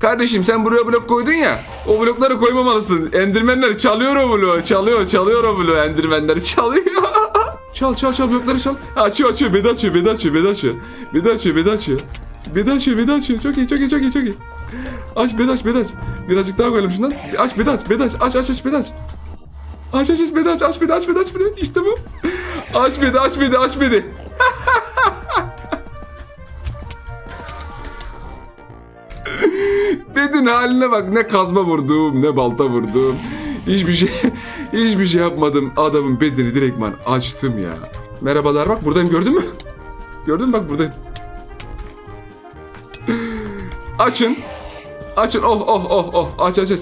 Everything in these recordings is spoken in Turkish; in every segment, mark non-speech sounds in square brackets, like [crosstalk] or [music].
Kardeşim sen buraya blok koydun ya. O blokları koymamalısın. Endirmenler çalıyor o bloğu. Çalıyor çalıyor o bloğu. Endirmenler çalıyor. [laughs] çal çal çal blokları çal. Açıyor açıyor. Bedi açıyor. Bedi açıyor. Bedi açıyor. Bedi açıyor. Bedi açıyor. Bedi açıyor. Bedi açıyor. Çok iyi çok iyi çok iyi çok iyi. Aç bedi aç bedi aç. Birazcık daha koyalım şundan. Aç bedi aç bedi aç. Aç aç aç bedi aç. Aç aç aç bedi aç aç bedi aç bedi aç. İşte bu. Aç bedi aç bedi aç bedi. Haline bak ne kazma vurdum ne balta vurdum. Hiçbir şey [laughs] hiçbir şey yapmadım. Adamın bedeni direktman açtım ya. Merhabalar bak buradayım gördün mü? Gördün mü bak buradayım. Açın. Açın oh oh oh oh aç aç aç.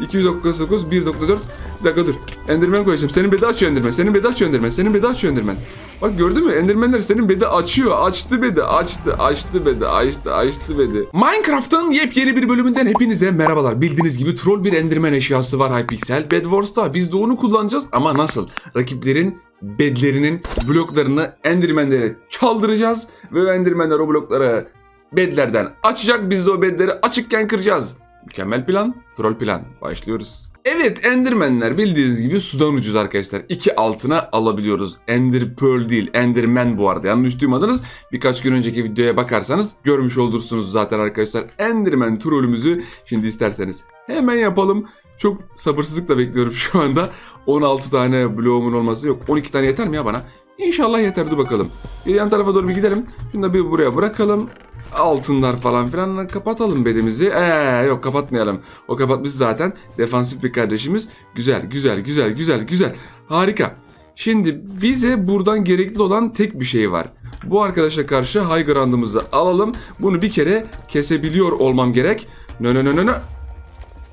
299 1.4 bir dakika dur. Enderman koyacağım. Senin bedi açıyor Enderman. Senin bedi açıyor Enderman. Senin bedi açıyor Enderman. Bak gördün mü? Endermanler senin bedi açıyor. Açtı bedi. Açtı. Açtı bedi. Açtı. Açtı bedi. Minecraft'ın yepyeni bir bölümünden hepinize merhabalar. Bildiğiniz gibi troll bir Enderman eşyası var Hypixel. Bed Wars'ta biz de onu kullanacağız ama nasıl? Rakiplerin bedlerinin bloklarını Enderman'lere çaldıracağız ve Enderman'ler o blokları bedlerden açacak. Biz de o bedleri açıkken kıracağız. Mükemmel plan, troll plan. Başlıyoruz. Evet Endermenler bildiğiniz gibi sudan ucuz arkadaşlar. İki altına alabiliyoruz. Ender Pearl değil Enderman bu arada yanlış duymadınız. Birkaç gün önceki videoya bakarsanız görmüş olursunuz zaten arkadaşlar. Enderman trollümüzü şimdi isterseniz hemen yapalım. Çok sabırsızlıkla bekliyorum şu anda. 16 tane bloğumun olması yok. 12 tane yeter mi ya bana? İnşallah yeter dur bakalım. Bir yan tarafa doğru bir gidelim. Şunu da bir buraya bırakalım. Altınlar falan filan kapatalım bedimizi. Eee yok kapatmayalım. O kapatmış zaten. Defansif bir kardeşimiz. Güzel güzel güzel güzel güzel. Harika. Şimdi bize buradan gerekli olan tek bir şey var. Bu arkadaşa karşı high ground'ımızı alalım. Bunu bir kere kesebiliyor olmam gerek. Nö nö nö nö nö.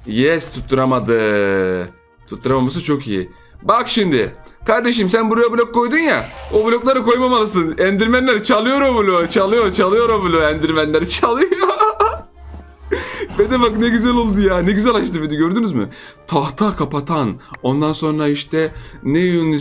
Yes tutturamadı. Tutturamaması çok iyi. Bak şimdi. Kardeşim sen buraya blok koydun ya. O blokları koymamalısın. Endirmenler çalıyor o bloğu. Çalıyor çalıyor o bloğu. Endirmenler çalıyor. [laughs] Bede bak ne güzel oldu ya. Ne güzel açtı bedi gördünüz mü? Tahta kapatan. Ondan sonra işte ne onun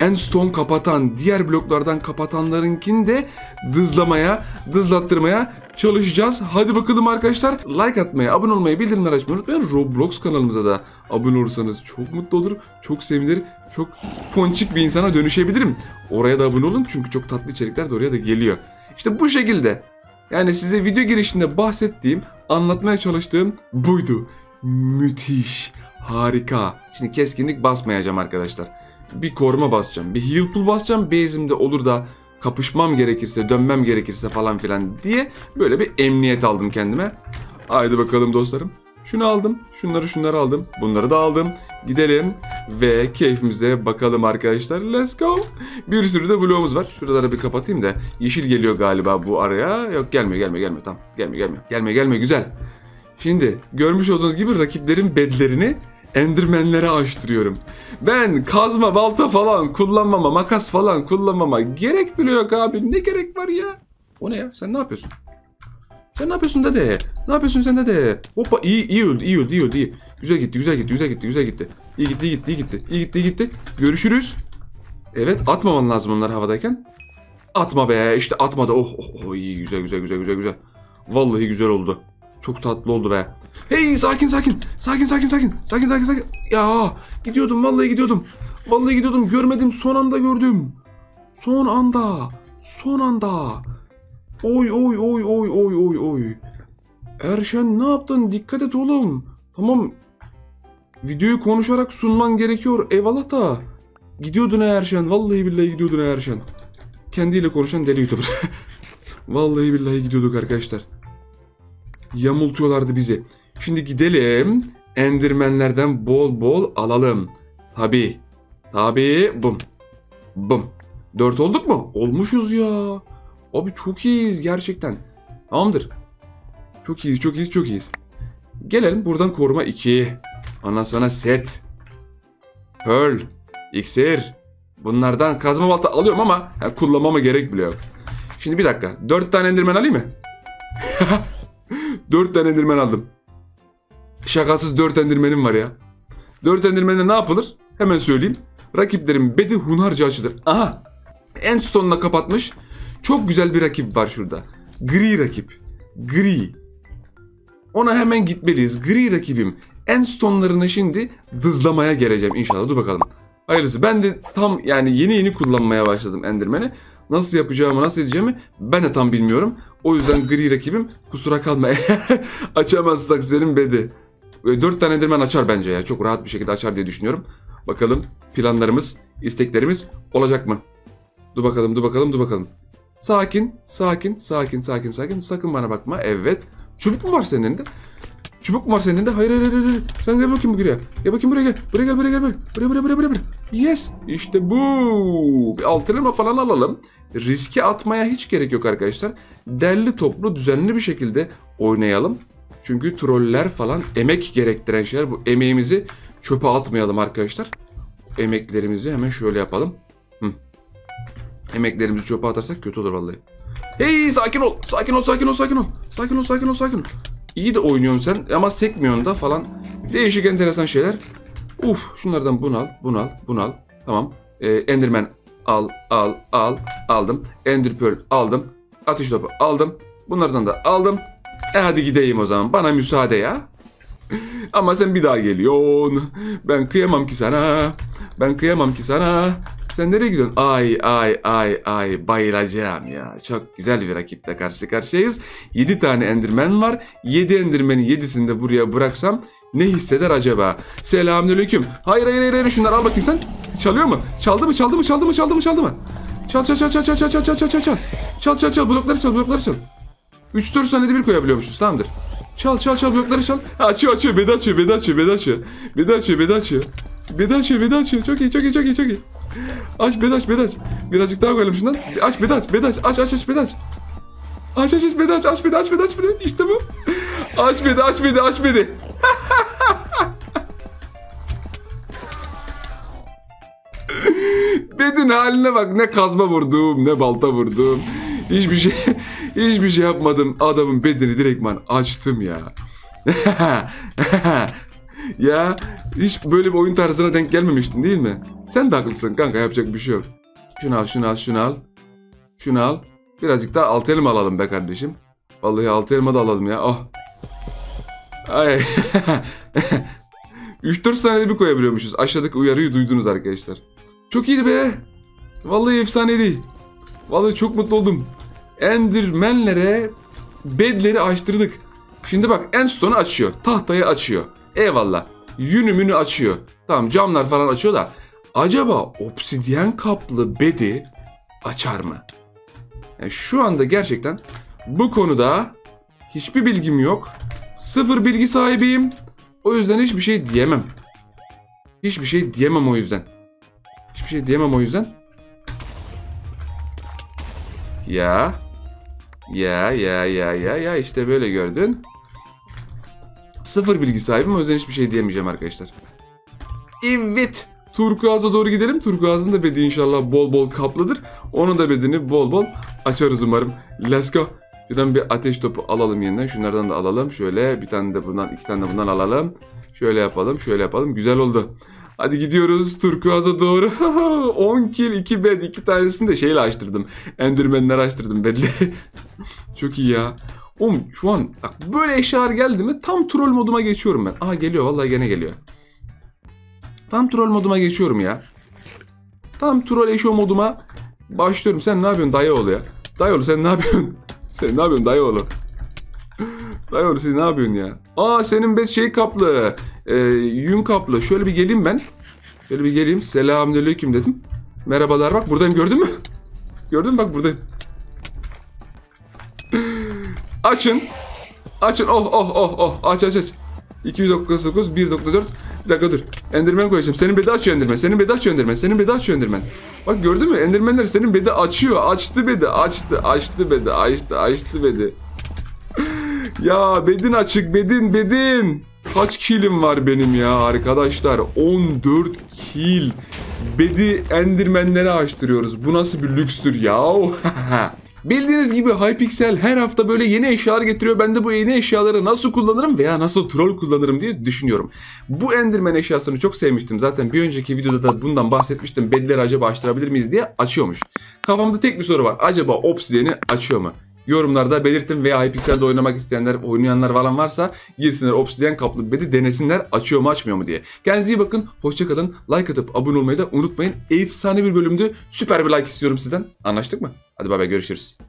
ismi? Endstone kapatan, diğer bloklardan kapatanlarınkini de dızlamaya, dızlattırmaya çalışacağız. Hadi bakalım arkadaşlar. Like atmayı, abone olmayı, bildirimleri açmayı unutmayın. Roblox kanalımıza da abone olursanız çok mutlu olur. Çok sevinir. Çok ponçik bir insana dönüşebilirim. Oraya da abone olun çünkü çok tatlı içerikler de oraya da geliyor. İşte bu şekilde. Yani size video girişinde bahsettiğim, anlatmaya çalıştığım buydu. Müthiş, harika. Şimdi keskinlik basmayacağım arkadaşlar bir koruma basacağım. Bir heal pool basacağım. Base'imde olur da kapışmam gerekirse, dönmem gerekirse falan filan diye böyle bir emniyet aldım kendime. Haydi bakalım dostlarım. Şunu aldım, şunları şunları aldım, bunları da aldım. Gidelim ve keyfimize bakalım arkadaşlar. Let's go. Bir sürü de bloğumuz var. Şuraları bir kapatayım da. Yeşil geliyor galiba bu araya. Yok gelmiyor, gelmiyor, gelmiyor. Tamam, gelmiyor, gelmiyor. Gelmiyor, gelmiyor. Güzel. Şimdi görmüş olduğunuz gibi rakiplerin bedlerini Endermenlere açtırıyorum. Ben kazma, balta falan kullanmama, makas falan kullanmama gerek bile yok abi. Ne gerek var ya? O ne ya? Sen ne yapıyorsun? Sen ne yapıyorsun dede? Ne yapıyorsun sen dede? Hoppa iyi iyi öldü iyi öldü iyi öldü. Güzel gitti güzel gitti güzel gitti güzel gitti. İyi gitti iyi gitti iyi gitti iyi gitti iyi gitti. Görüşürüz. Evet atmaman lazım onlar havadayken. Atma be işte atmadı. Oh oh, oh iyi güzel güzel güzel güzel güzel. Vallahi güzel oldu. Çok tatlı oldu be. Hey sakin sakin. Sakin sakin sakin. Sakin sakin sakin. Ya gidiyordum vallahi gidiyordum. Vallahi gidiyordum. Görmedim son anda gördüm. Son anda. Son anda. Oy oy oy oy oy oy oy. Erşen ne yaptın? Dikkat et oğlum. Tamam. Videoyu konuşarak sunman gerekiyor. Eyvallah da. Gidiyordun Erşen. Vallahi billahi gidiyordun Erşen. Kendiyle konuşan deli YouTuber. [laughs] Vallahi billahi gidiyorduk arkadaşlar. Yamultuyorlardı bizi. Şimdi gidelim. Endirmenlerden bol bol alalım. Tabi. Tabi. Bum. Bum. Dört olduk mu? Olmuşuz ya. Abi çok iyiyiz gerçekten. Tamamdır. Çok iyiyiz, çok iyiyiz, çok iyiyiz. Gelelim buradan koruma 2. Ondan sonra set. Pearl. İksir. Bunlardan kazma balta alıyorum ama yani kullanmama gerek bile yok. Şimdi bir dakika. 4 tane endirmen alayım mı? [laughs] 4 tane endirmen aldım. Şakasız 4 endirmenim var ya. 4 endirmenle ne yapılır? Hemen söyleyeyim. Rakiplerin bedi hunharca açılır. Aha. Endstone'la kapatmış. Çok güzel bir rakip var şurada. Gri rakip. Gri. Ona hemen gitmeliyiz. Gri rakibim. Enstone'larını şimdi dızlamaya geleceğim inşallah. Dur bakalım. Hayırlısı. Ben de tam yani yeni yeni kullanmaya başladım Enderman'i. Nasıl yapacağımı, nasıl edeceğimi ben de tam bilmiyorum. O yüzden gri rakibim kusura kalma. [laughs] Açamazsak senin bedi. Böyle Dört tane Enderman açar bence ya. Çok rahat bir şekilde açar diye düşünüyorum. Bakalım planlarımız, isteklerimiz olacak mı? Dur bakalım, dur bakalım, dur bakalım. Sakin, sakin, sakin, sakin, sakin. Sakın bana bakma. Evet. Çubuk mu var senin elinde? Çubuk mu var senin elinde? Hayır, hayır, hayır, hayır. Sen gel bakayım buraya. Gel bakayım buraya gel. Buraya gel, buraya gel. Buraya, buraya, buraya, buraya. Yes. İşte bu. Bir altın elma falan alalım. Riske atmaya hiç gerek yok arkadaşlar. Derli toplu, düzenli bir şekilde oynayalım. Çünkü troller falan emek gerektiren şeyler. Bu emeğimizi çöpe atmayalım arkadaşlar. Emeklerimizi hemen şöyle yapalım. Hı. Emeklerimizi çöpe atarsak kötü olur vallahi. Hey sakin ol. Sakin ol, sakin ol, sakin ol. Sakin ol, sakin ol, sakin ol. İyi de oynuyorsun sen ama sekmiyorsun da falan. Değişik enteresan şeyler. Uf şunlardan bunu al, bunu al, bunu al. Tamam. Ee, Enderman al, al, al, aldım. Ender Pearl aldım. Atış topu aldım. Bunlardan da aldım. E hadi gideyim o zaman. Bana müsaade ya. Ama sen bir daha geliyorsun. Ben kıyamam ki sana. Ben kıyamam ki sana. Sen nereye gidiyorsun? Ay ay ay ay bayılacağım ya. Çok güzel bir rakiple karşı karşıyayız. 7 tane Enderman var. 7 Enderman'in 7'sini de buraya bıraksam ne hisseder acaba? Selamünaleyküm. Hayır hayır hayır hayır şunları al bakayım sen. Çalıyor mu? Çaldı mı? Çaldı mı? Çaldı mı? Çaldı mı? Çaldı mı? Çal çal çal çal çal çal çal çal çal çal. Çal çal çal blokları çal blokları çal. 3-4 saniyede bir koyabiliyormuşuz tamamdır. Çal çal çal blokları çal. Açıyor açıyor bedi açıyor bedi açıyor bedi açıyor. Bedi açıyor bedi açıyor. Bedi açıyor bedi açıyor. Çok iyi çok iyi çok iyi çok iyi. Aç bedi aç bedi aç. Birazcık daha koyalım şundan. Aç bedi aç bedi aç. Aç aç aç bedi aç. Aç aç aç bedi aç aç bedi aç bedi aç bedi. İşte bu. Aç bedi aç bedi aç bedi. [laughs] Bedin haline bak ne kazma vurdum ne balta vurdum. Hiçbir şey [laughs] hiçbir şey yapmadım. Adamın bedeni direktman açtım ya. [laughs] ya hiç böyle bir oyun tarzına denk gelmemiştin değil mi? Sen de haklısın kanka yapacak bir şey yok. Şunu al şunu al şunu al. Şunu al. Birazcık daha altı elma alalım be kardeşim. Vallahi altı elma da alalım ya. Oh. Ay. [laughs] 3-4 saniyede bir koyabiliyormuşuz. Aşağıdaki uyarıyı duydunuz arkadaşlar. Çok iyiydi be. Vallahi efsaneydi. Vallahi çok mutlu oldum. Endermenlere bedleri açtırdık. Şimdi bak Endstone'u açıyor. Tahtayı açıyor. Eyvallah. Yünü münü açıyor. Tamam camlar falan açıyor da. Acaba obsidyen kaplı bedi açar mı? Yani şu anda gerçekten bu konuda hiçbir bilgim yok. Sıfır bilgi sahibiyim. O yüzden hiçbir şey diyemem. Hiçbir şey diyemem o yüzden. Hiçbir şey diyemem o yüzden. Ya. Ya ya ya ya ya işte böyle gördün. Sıfır bilgi sahibim o yüzden hiçbir şey diyemeyeceğim arkadaşlar. Evet. Turkuaz'a doğru gidelim. Turkuaz'ın da bedi inşallah bol bol kaplıdır. Onun da bedini bol bol açarız umarım. Let's go. Şuradan bir ateş topu alalım yeniden. Şunlardan da alalım. Şöyle bir tane de bundan, iki tane de bundan alalım. Şöyle yapalım, şöyle yapalım. Güzel oldu. Hadi gidiyoruz Turkuaz'a doğru. [laughs] 10 kill, 2 bed, 2 tanesini de şeyle açtırdım. Enderman'ler açtırdım bedleri. Çok iyi ya. Oğlum şu an bak böyle eşyalar geldi mi tam troll moduma geçiyorum ben. Aha geliyor vallahi gene geliyor. Tam troll moduma geçiyorum ya. Tam troll eşo moduma başlıyorum. Sen ne yapıyorsun dayıoğlu ya? Dayıoğlu sen ne yapıyorsun? [laughs] sen ne yapıyorsun dayıoğlu? [laughs] dayıoğlu sen ne yapıyorsun ya? Aa senin bez şey kaplı. E, yün kaplı. Şöyle bir geleyim ben. Şöyle bir geleyim. Selamünaleyküm dedim. Merhabalar bak buradayım gördün mü? [laughs] Gördün mü bak buradayım. Açın. Açın. Oh oh oh oh. Aç aç aç. 299 1.4 bir dakika dur. Enderman koyacağım. Senin bedi açıyor Enderman. Senin bedi açıyor Enderman. Senin bedi açıyor Enderman. Bak gördün mü? Endermanler senin bedi açıyor. Açtı bedi. Açtı. Açtı bedi. Açtı. Açtı bedi. [laughs] ya bedin açık. Bedin. Bedin. Kaç kilim var benim ya arkadaşlar? 14 kil. Bedi endirmenlere açtırıyoruz. Bu nasıl bir lükstür ya? [laughs] Bildiğiniz gibi Hypixel her hafta böyle yeni eşyalar getiriyor. Ben de bu yeni eşyaları nasıl kullanırım veya nasıl troll kullanırım diye düşünüyorum. Bu Enderman eşyasını çok sevmiştim. Zaten bir önceki videoda da bundan bahsetmiştim. Bedleri acaba açtırabilir miyiz diye açıyormuş. Kafamda tek bir soru var. Acaba Obsidian'i açıyor mu? Yorumlarda belirtin veya Hypixel'de oynamak isteyenler, oynayanlar falan varsa girsinler Obsidian kaplı bedi denesinler açıyor mu açmıyor mu diye. Kendinize iyi bakın. Hoşçakalın. Like atıp abone olmayı da unutmayın. Efsane bir bölümdü. Süper bir like istiyorum sizden. Anlaştık mı? Hadi bay bay görüşürüz.